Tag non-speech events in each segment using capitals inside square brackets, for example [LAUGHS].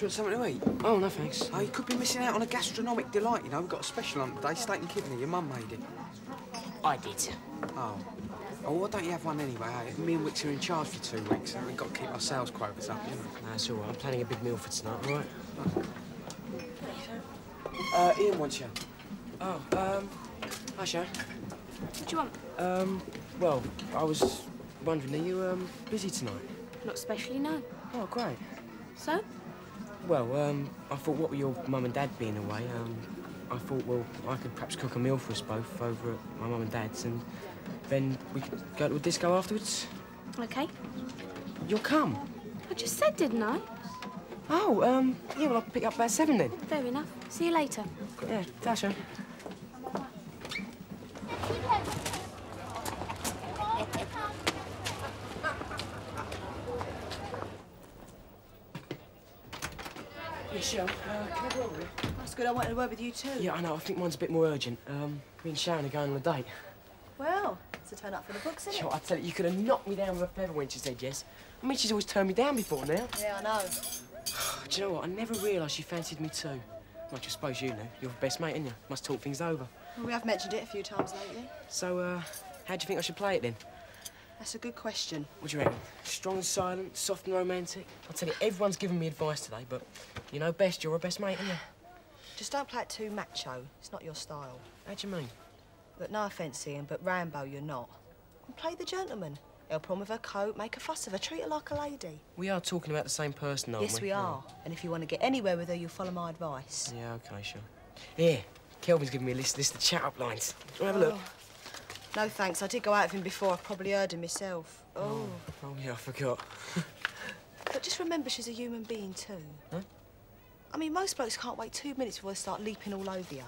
you want something to eat? Oh, no, thanks. Oh, you could be missing out on a gastronomic delight, you know. We've got a special on today, steak and kidney. Your mum made it. I did. Oh. Oh, why don't you have one anyway? eh? Me and Wicks are in charge for two weeks, so we've got to keep our sales quotas up, you know. No, it's all right. I'm planning a big meal for tonight, all right? Uh, Ian wants you. Oh, um... Hi, Sharon. What do you want? Um, well, I was wondering, are you, um, busy tonight? Not especially, no. Oh, great. So? Well, um, I thought, what with your mum and dad being away, um, I thought, well, I could perhaps cook a meal for us both over at my mum and dad's, and then we could go to a disco afterwards. Okay. You'll come? I just said, didn't I? Oh, um, yeah, well, I'll pick up about seven then. Fair enough. See you later. Yeah, Dasha. Yeah, uh, can I go over? That's good. I wanted to work with you too. Yeah, I know. I think mine's a bit more urgent. Um, me and Sharon are going on a date. Well, it's a turn up for the books, isn't Sure, it? I tell you, you could have knocked me down with a feather when she said yes. I mean, she's always turned me down before now. Yeah, I know. [SIGHS] Do you know what? I never realised she fancied me too. Well, I suppose you know. You're her best mate, ain't you? Must talk things over. Well, we have mentioned it a few times lately. So, uh, how do you think I should play it then? That's a good question. What do you reckon? Strong and silent, soft and romantic? I'll tell you, everyone's given me advice today, but you know best, you're a best mate, ain't you? Just don't play it too macho. It's not your style. How do you mean? Look, no offence, Ian, but Rambo, you're not. And play the gentleman. Help her on with her coat, make a fuss of her, treat her like a lady. We are talking about the same person, aren't yes, we? we are. And if you want to get anywhere with her, you'll follow my advice. Yeah, okay, sure. Here, Kelvin's given me a list, list of chat-up lines. Do you want to have a look? Oh. No thanks. I did go out with him before. I've probably heard him myself. Oh. Oh, yeah, I forgot. [LAUGHS] But just remember she's a human being too. Huh? I mean, most blokes can't wait two minutes before they start leaping all over you.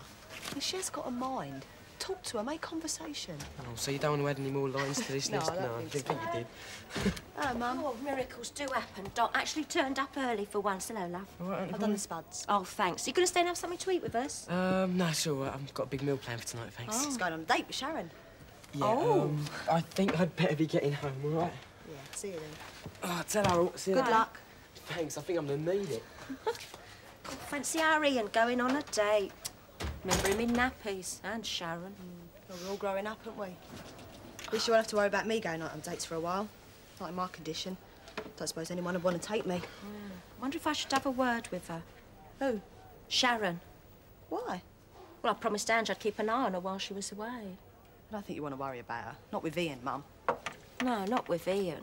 And she has got a mind. Talk to her, make conversation. Oh, so you don't want to add any more lines to this [LAUGHS] No, list? I don't no, think didn't think you did. [LAUGHS] Hello, Mum. Oh, miracles do happen. Dot actually turned up early for once. Hello, love. All right, I've done the spuds. Oh, thanks. You gonna stay and have something to eat with us? Um, no, it's all right. I've got a big meal planned for tonight, thanks. Oh. He's going on a date with Sharon. Yeah, Oh. um, I think I'd better be getting home, all right? Yeah, see you then. Oh, tell her, I'll see you Good later. luck. Thanks, I think I'm gonna need it. [LAUGHS] Oh, fancy our Ian going on a date. Remember him in nappies and Sharon. Well, we're all growing up, aren't we? At least you won't have to worry about me going out on dates for a while. Not in my condition. Don't suppose anyone would want to take me. Wonder if I should have a word with her. Who? Sharon. Why? Well, I promised Ange I'd keep an eye on her while she was away. I don't think you want to worry about her. Not with Ian, Mum. No, not with Ian.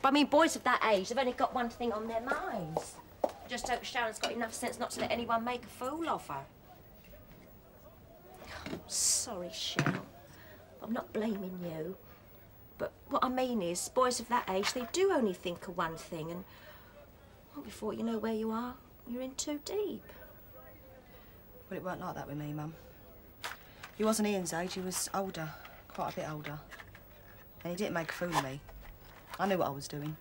But I mean, boys of that age, they've only got one thing on their minds. Just hope Sharon's got enough sense not to let anyone make a fool of her. Sorry, Sharon. I'm not blaming you. But what I mean is, boys of that age, they do only think of one thing, and well, before you know where you are, you're in too deep. Well, it weren't like that with me, Mum. He wasn't Ian's age. He was older. Quite a bit older. And he didn't make a fool of me. I knew what I was doing.